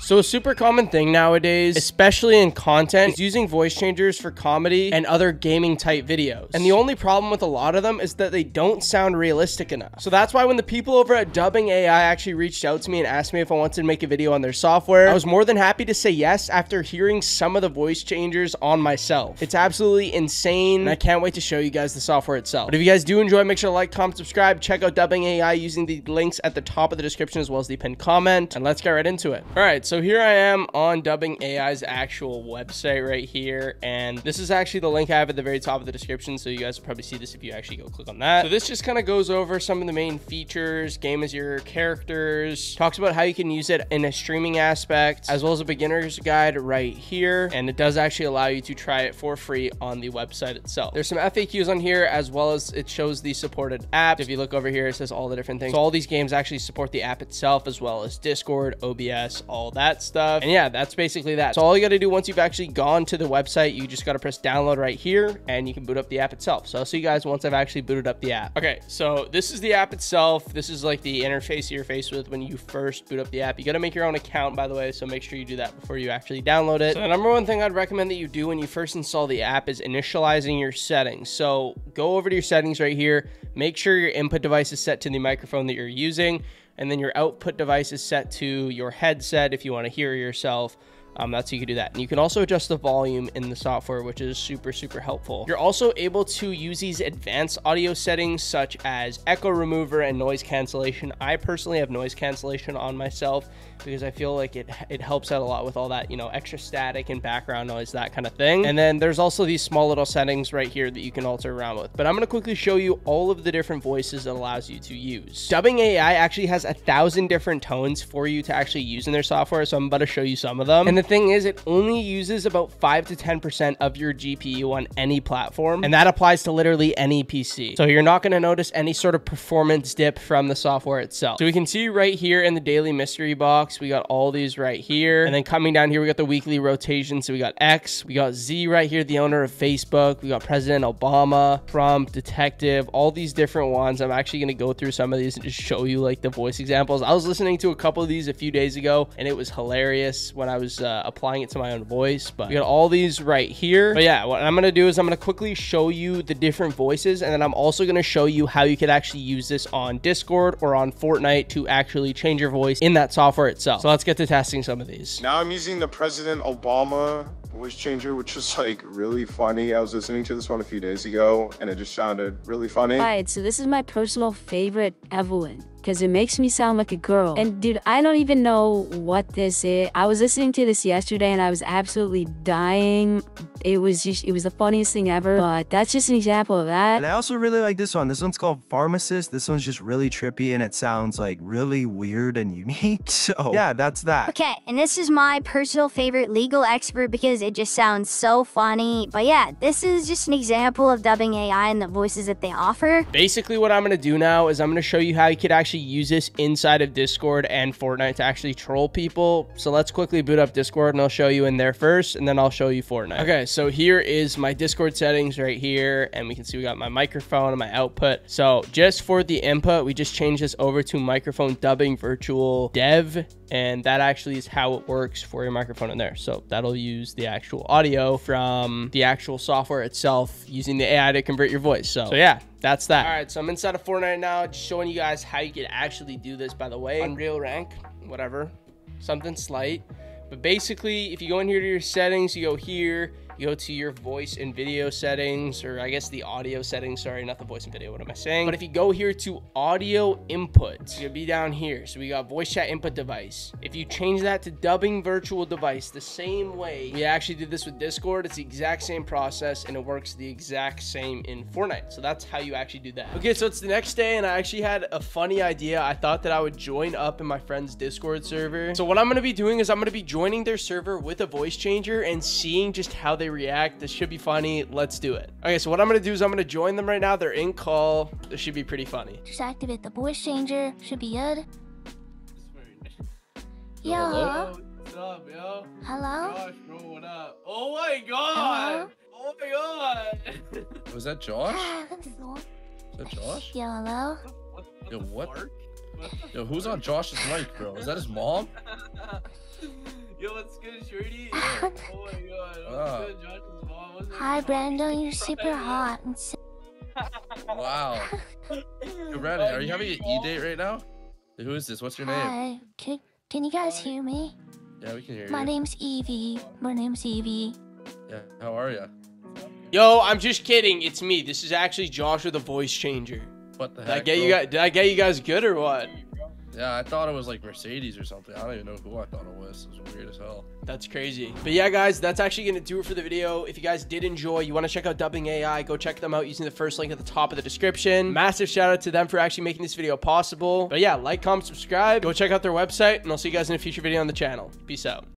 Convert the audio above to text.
So a super common thing nowadays, especially in content, is using voice changers for comedy and other gaming type videos. And the only problem with a lot of them is that they don't sound realistic enough. So that's why when the people over at Dubbing AI actually reached out to me and asked me if I wanted to make a video on their software, I was more than happy to say yes after hearing some of the voice changers on myself. It's absolutely insane. And I can't wait to show you guys the software itself. But if you guys do enjoy, make sure to like, comment, subscribe, check out Dubbing AI using the links at the top of the description as well as the pinned comment. And let's get right into it. All right right, so here I am on Dubbing AI's actual website right here, and this is actually the link I have at the very top of the description, so you guys will probably see this if you actually go click on that. So this just kind of goes over some of the main features, game as your characters, talks about how you can use it in a streaming aspect, as well as a beginner's guide right here, and it does actually allow you to try it for free on the website itself. There's some FAQs on here, as well as it shows the supported apps. If you look over here, it says all the different things. So all these games actually support the app itself, as well as Discord, OBS, all that stuff. And yeah, that's basically that. So all you got to do once you've actually gone to the website, you just got to press download right here and you can boot up the app itself. So I'll see you guys once I've actually booted up the app. Okay, so this is the app itself. This is like the interface you're faced with when you first boot up the app. You got to make your own account, by the way, so make sure you do that before you actually download it. So the number one thing I'd recommend that you do when you first install the app is initializing your settings. So go over to your settings right here. Make sure your input device is set to the microphone that you're using and then your output device is set to your headset if you want to hear yourself um, that's how you can do that. And you can also adjust the volume in the software, which is super, super helpful. You're also able to use these advanced audio settings such as echo remover and noise cancellation. I personally have noise cancellation on myself because I feel like it, it helps out a lot with all that, you know, extra static and background noise, that kind of thing. And then there's also these small little settings right here that you can alter around with. But I'm going to quickly show you all of the different voices it allows you to use. Dubbing AI actually has a thousand different tones for you to actually use in their software. So I'm about to show you some of them. And the thing is, it only uses about 5 to 10% of your GPU on any platform, and that applies to literally any PC. So you're not going to notice any sort of performance dip from the software itself. So we can see right here in the daily mystery box, we got all these right here. And then coming down here, we got the weekly rotation. So we got X, we got Z right here, the owner of Facebook. We got President Obama, Trump, Detective, all these different ones. I'm actually going to go through some of these and just show you like the voice examples. I was listening to a couple of these a few days ago, and it was hilarious when I was uh, uh, applying it to my own voice. But we got all these right here. But yeah, what I'm going to do is I'm going to quickly show you the different voices. And then I'm also going to show you how you could actually use this on Discord or on Fortnite to actually change your voice in that software itself. So let's get to testing some of these. Now I'm using the President Obama voice changer, which was like really funny. I was listening to this one a few days ago and it just sounded really funny. Alright, so this is my personal favorite Evelyn because it makes me sound like a girl. And dude, I don't even know what this is. I was listening to this yesterday and I was absolutely dying. It was just, it was the funniest thing ever. But that's just an example of that. And I also really like this one. This one's called Pharmacist. This one's just really trippy and it sounds like really weird and unique. So yeah, that's that. Okay, and this is my personal favorite legal expert because it just sounds so funny. But yeah, this is just an example of dubbing AI and the voices that they offer. Basically, what I'm going to do now is I'm going to show you how you could actually actually use this inside of Discord and Fortnite to actually troll people. So let's quickly boot up Discord and I'll show you in there first and then I'll show you Fortnite. Okay, so here is my Discord settings right here and we can see we got my microphone and my output. So just for the input, we just changed this over to microphone dubbing virtual dev and that actually is how it works for your microphone in there. So that'll use the actual audio from the actual software itself using the AI to convert your voice. So, so yeah, that's that. All right, so I'm inside of Fortnite now, just showing you guys how you can actually do this, by the way. Unreal rank, whatever, something slight. But basically, if you go in here to your settings, you go here, go to your voice and video settings, or I guess the audio settings, sorry, not the voice and video, what am I saying? But if you go here to audio input, gonna be down here. So we got voice chat input device. If you change that to dubbing virtual device, the same way we actually did this with Discord, it's the exact same process and it works the exact same in Fortnite. So that's how you actually do that. Okay, so it's the next day and I actually had a funny idea. I thought that I would join up in my friend's Discord server. So what I'm gonna be doing is I'm gonna be joining their server with a voice changer and seeing just how they react. This should be funny. Let's do it. Okay, so what I'm going to do is I'm going to join them right now. They're in call. This should be pretty funny. Just activate the voice changer. Should be good. Yo. Hello? What's up, yo? Hello? Josh, bro, what up? Oh my god! Hello? Oh my god! Was that Josh? Is that Josh? Yo, hello? Yo, what? Yo, who's on Josh's mic, bro? Is that his mom? Yo, what's good, Shorty? oh my god. Ah. Hi, Brandon. You're super hot. and s- Wow. Hey, Brandon, are you having an E date right now? Who is this? What's your name? Hi. Can, can you guys hear me? Yeah, we can hear you. My name's Evie. My name's Evie. Yeah, how are you? Yo, I'm just kidding. It's me. This is actually Joshua the voice changer. What the Did I heck? get you guys? Did I get you guys good or what? Yeah, I thought it was like Mercedes or something. I don't even know who I thought it was. It was weird as hell. That's crazy. But yeah, guys, that's actually going to do it for the video. If you guys did enjoy, you want to check out Dubbing AI, go check them out using the first link at the top of the description. Massive shout out to them for actually making this video possible. But yeah, like, comment, subscribe, go check out their website, and I'll see you guys in a future video on the channel. Peace out.